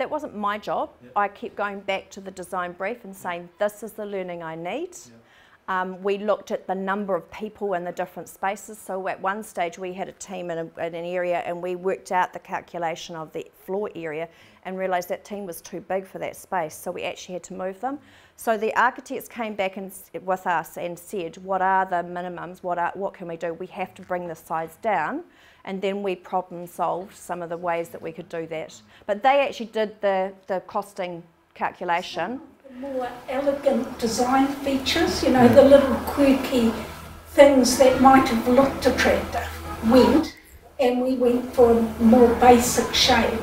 that wasn't my job. Yep. I kept going back to the design brief and saying, this is the learning I need. Um, we looked at the number of people in the different spaces. So at one stage we had a team in, a, in an area and we worked out the calculation of the floor area and realised that team was too big for that space. So we actually had to move them. So the architects came back and, with us and said, what are the minimums? What, are, what can we do? We have to bring the size down. And then we problem solved some of the ways that we could do that. But they actually did the, the costing calculation. More elegant design features, you know, the little quirky things that might have looked attractive went, and we went for a more basic shape.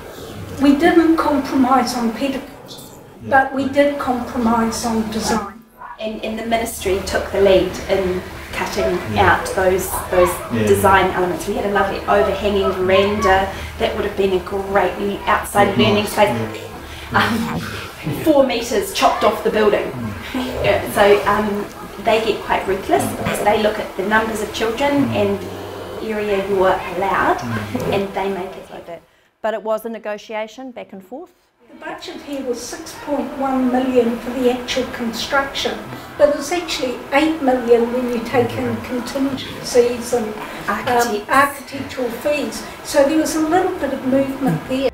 We didn't compromise on pedicures, but we did compromise on design. and, and the ministry took the lead in cutting out those those Yeah. design elements. We had a lovely overhanging veranda that would have been a great outside learning space. Um, four meters chopped off the building. Yeah, so um, they get quite ruthless because they look at the numbers of children and area you're allowed, and they make it like that. But it was a negotiation back and forth. The budget here was 6.1 million for the actual construction, but it's actually 8 million when you take in contingencies and um, architectural fees. So there was a little bit of movement there.